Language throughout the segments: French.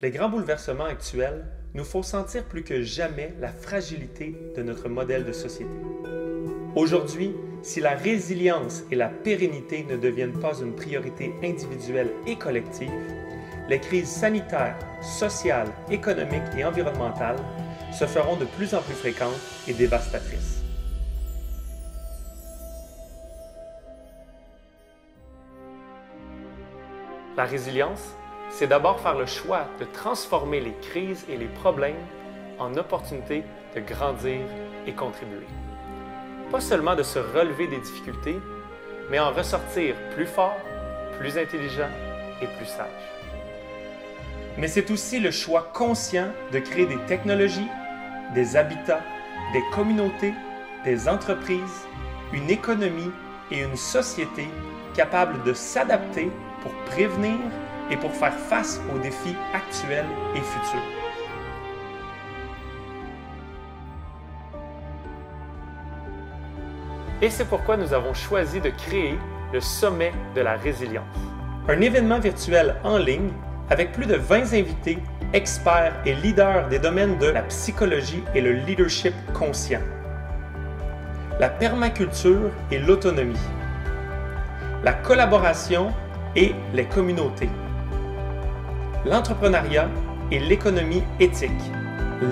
Les grands bouleversements actuels nous font sentir plus que jamais la fragilité de notre modèle de société. Aujourd'hui, si la résilience et la pérennité ne deviennent pas une priorité individuelle et collective, les crises sanitaires, sociales, économiques et environnementales se feront de plus en plus fréquentes et dévastatrices. La résilience, c'est d'abord faire le choix de transformer les crises et les problèmes en opportunités de grandir et contribuer. Pas seulement de se relever des difficultés, mais en ressortir plus fort, plus intelligent et plus sage. Mais c'est aussi le choix conscient de créer des technologies, des habitats, des communautés, des entreprises, une économie et une société capables de s'adapter pour prévenir et pour faire face aux défis actuels et futurs. Et c'est pourquoi nous avons choisi de créer le Sommet de la résilience. Un événement virtuel en ligne avec plus de 20 invités, experts et leaders des domaines de la psychologie et le leadership conscient, la permaculture et l'autonomie, la collaboration et les communautés, l'entrepreneuriat et l'économie éthique,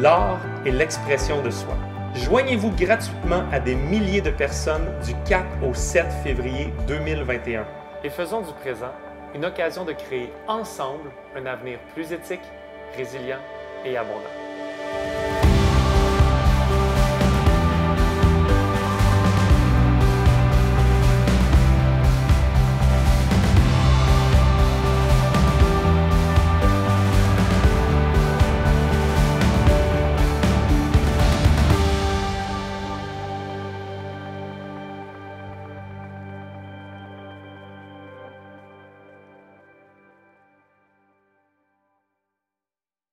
l'art et l'expression de soi. Joignez-vous gratuitement à des milliers de personnes du 4 au 7 février 2021 et faisons du présent une occasion de créer ensemble un avenir plus éthique, résilient et abondant.